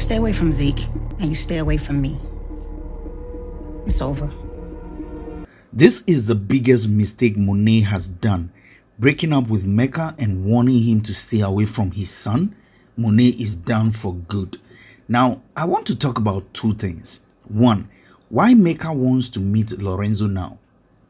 Stay away from Zeke, and you stay away from me. It's over. This is the biggest mistake Monet has done. Breaking up with Mecca and warning him to stay away from his son, Monet is done for good. Now, I want to talk about two things. One, why Mecca wants to meet Lorenzo now.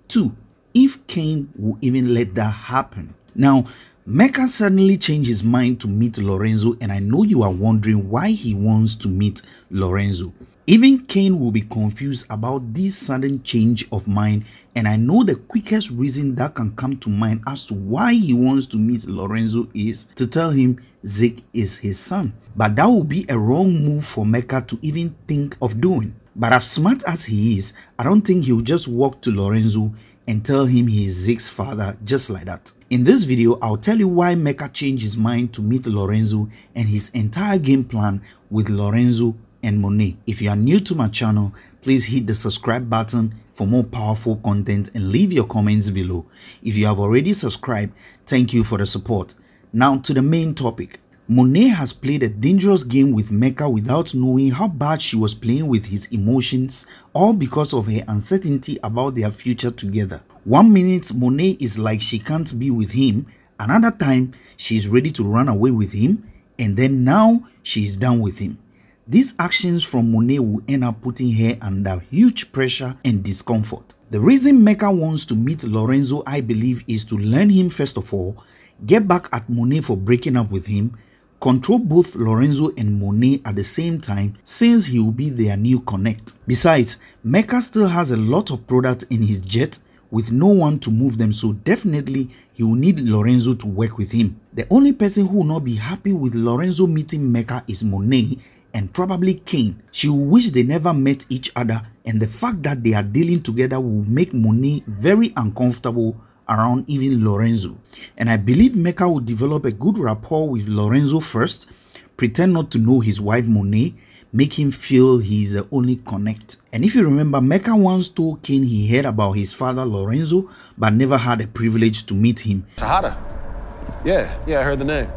Two, if Cane will even let that happen. Now, Mecca suddenly changed his mind to meet Lorenzo, and I know you are wondering why he wants to meet Lorenzo. Even Cane will be confused about this sudden change of mind, and I know the quickest reason that can come to mind as to why he wants to meet Lorenzo is to tell him Zeke is his son. But that would be a wrong move for Mecca to even think of doing. But as smart as he is, I don't think he'll just walk to Lorenzo and tell him he is Zeke's father just like that. In this video, I'll tell you why Mecca changed his mind to meet Lorenzo and his entire game plan with Lorenzo and Monet. If you are new to my channel, please hit the subscribe button for more powerful content and leave your comments below. If you have already subscribed, thank you for the support. Now to the main topic. Monet has played a dangerous game with Mecca without knowing how bad she was playing with his emotions, all because of her uncertainty about their future together. One minute, Monet is like she can't be with him, another time, she is ready to run away with him, and then now she is done with him. These actions from Monet will end up putting her under huge pressure and discomfort. The reason Mecca wants to meet Lorenzo, I believe, is to learn him first of all, get back at Monet for breaking up with him, control both Lorenzo and Monet at the same time since he will be their new connect. Besides, Mecca still has a lot of product in his jet with no one to move them so definitely he will need Lorenzo to work with him. The only person who will not be happy with Lorenzo meeting Mecca is Monet and probably Cane. She will wish they never met each other and the fact that they are dealing together will make Monet very uncomfortable around even Lorenzo. And I believe Mecca will develop a good rapport with Lorenzo first, pretend not to know his wife Monet, make him feel he's the only connect. And if you remember, Mecca once told Cane he heard about his father Lorenzo, but never had the privilege to meet him. Tejada? Yeah, yeah, I heard the name.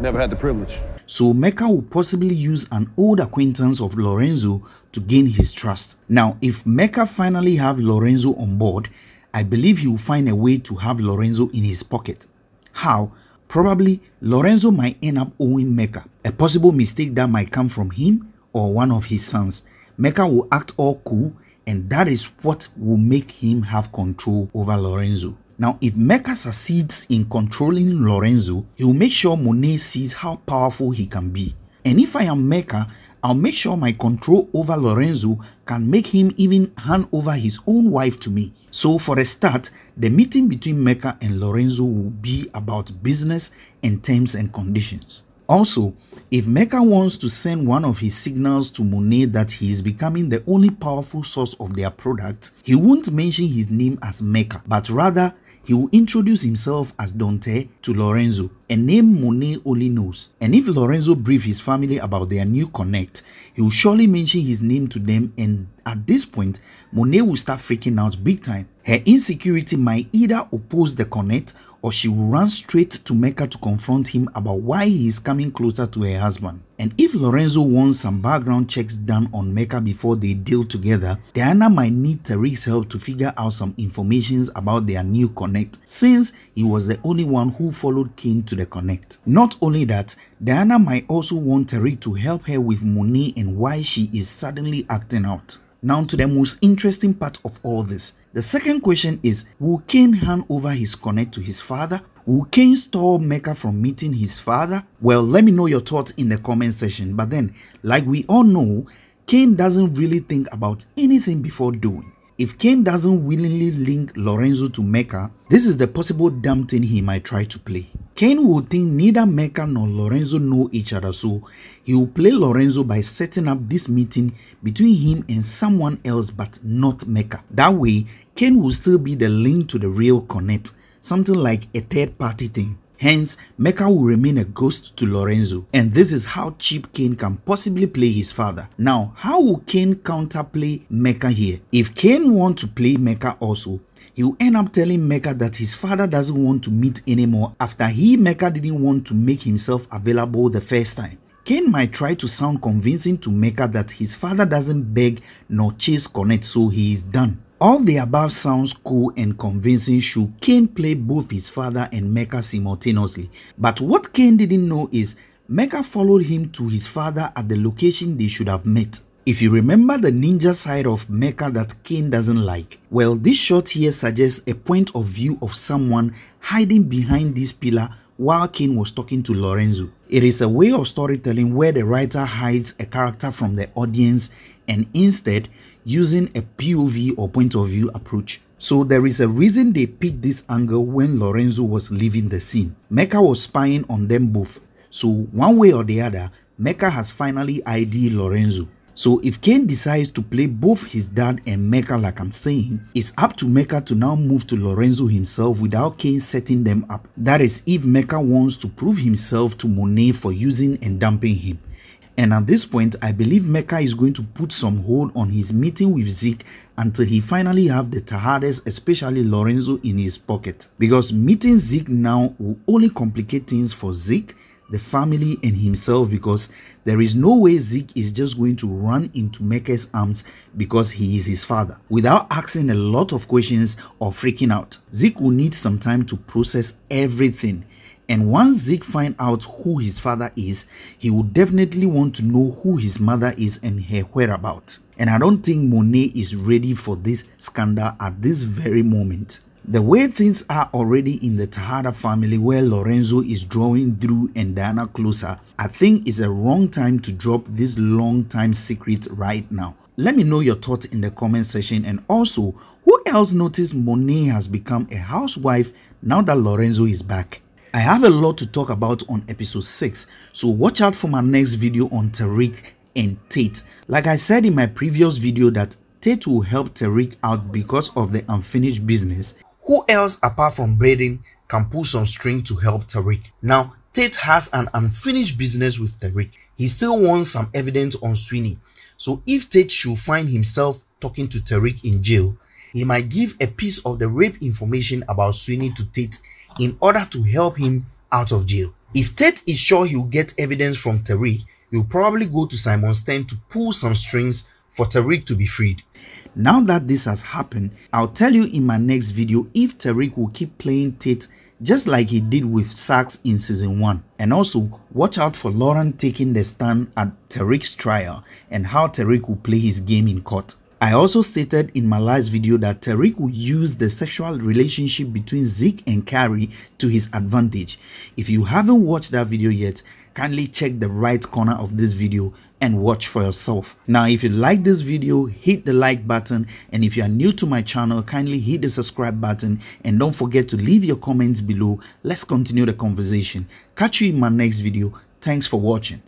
Never had the privilege. So Mecca will possibly use an old acquaintance of Lorenzo to gain his trust. Now, if Mecca finally have Lorenzo on board, I believe he will find a way to have Lorenzo in his pocket. How? Probably Lorenzo might end up owing Mecca, a possible mistake that might come from him or one of his sons. Mecca will act all cool and that is what will make him have control over Lorenzo. Now, if Mecca succeeds in controlling Lorenzo, he will make sure Monet sees how powerful he can be. And if I am Mecca, I'll make sure my control over Lorenzo can make him even hand over his own wife to me. So for a start, the meeting between Mecca and Lorenzo will be about business and terms and conditions. Also, if Mecca wants to send one of his signals to Monet that he is becoming the only powerful source of their product, he won't mention his name as Mecca, but rather he will introduce himself as Dante to Lorenzo, a name Monet only knows. And if Lorenzo brief his family about their new connect, he will surely mention his name to them and at this point, Monet will start freaking out big time. Her insecurity might either oppose the connect or she will run straight to Mecca to confront him about why he is coming closer to her husband. And if Lorenzo wants some background checks done on Mecca before they deal together, Diana might need Tariq's help to figure out some informations about their new connect since he was the only one who followed Cane to the connect. Not only that, Diana might also want Tariq to help her with Monet and why she is suddenly acting out. Now to the most interesting part of all this. The second question is, will Cane hand over his connect to his father? Will Cane stop Mecca from meeting his father? Well, let me know your thoughts in the comment section. But then, like we all know, Cane doesn't really think about anything before doing. If Cane doesn't willingly link Lorenzo to Mecca, this is the possible dumb thing he might try to play. Cane will think neither Mecca nor Lorenzo know each other, so he will play Lorenzo by setting up this meeting between him and someone else but not Mecca. That way, Cane will still be the link to the real connect, something like a third party thing. Hence, Mecca will remain a ghost to Lorenzo, and this is how cheap Cane can possibly play his father. Now, how will Cane counterplay Mecca here? If Cane want to play Mecca also, he will end up telling Mecca that his father doesn't want to meet anymore after he, Mecca, didn't want to make himself available the first time. Cane might try to sound convincing to Mecca that his father doesn't beg nor chase Connect so he is done. All the above sounds cool and convincing should Cane play both his father and Mecca simultaneously. But what Cane didn't know is Mecca followed him to his father at the location they should have met. If you remember the ninja side of Mecca that Cane doesn't like, well this shot here suggests a point of view of someone hiding behind this pillar while Cane was talking to Lorenzo. It is a way of storytelling where the writer hides a character from the audience and instead using a POV or point of view approach. So there is a reason they picked this angle when Lorenzo was leaving the scene. Mecca was spying on them both. So one way or the other, Mecca has finally ID'd Lorenzo. So if Cane decides to play both his dad and Mecca like I'm saying, it's up to Mecca to now move to Lorenzo himself without Cane setting them up. That is if Mecca wants to prove himself to Monet for using and dumping him. And at this point, I believe Mecca is going to put some hold on his meeting with Zeke until he finally have the Tejadas, especially Lorenzo, in his pocket. Because meeting Zeke now will only complicate things for Zeke the family and himself because there is no way Zeke is just going to run into Mecca's arms because he is his father without asking a lot of questions or freaking out. Zeke will need some time to process everything and once Zeke find out who his father is, he will definitely want to know who his mother is and her whereabouts. And I don't think Monet is ready for this scandal at this very moment. The way things are already in the Tejada family where Lorenzo is drawing Dru and Diana closer, I think it's a wrong time to drop this long time secret right now. Let me know your thoughts in the comment section and also who else noticed Monet has become a housewife now that Lorenzo is back. I have a lot to talk about on episode 6 so watch out for my next video on Tariq and Tate. Like I said in my previous video that Tate will help Tariq out because of the unfinished business who else apart from Brayden can pull some string to help Tariq? Now, Tate has an unfinished business with Tariq. He still wants some evidence on Sweeney. So if Tate should find himself talking to Tariq in jail, he might give a piece of the rape information about Sweeney to Tate in order to help him out of jail. If Tate is sure he'll get evidence from Tariq, he'll probably go to Simon Stern to pull some strings for Tariq to be freed. Now that this has happened, I'll tell you in my next video if Tariq will keep playing Tate just like he did with Saxe in season 1. And also, watch out for Lauren taking the stand at Tariq's trial and how Tariq will play his game in court. I also stated in my last video that Tariq will use the sexual relationship between Zeke and Carrie to his advantage. If you haven't watched that video yet, kindly check the right corner of this video and watch for yourself. Now, if you like this video, hit the like button. And if you are new to my channel, kindly hit the subscribe button. And don't forget to leave your comments below. Let's continue the conversation. Catch you in my next video. Thanks for watching.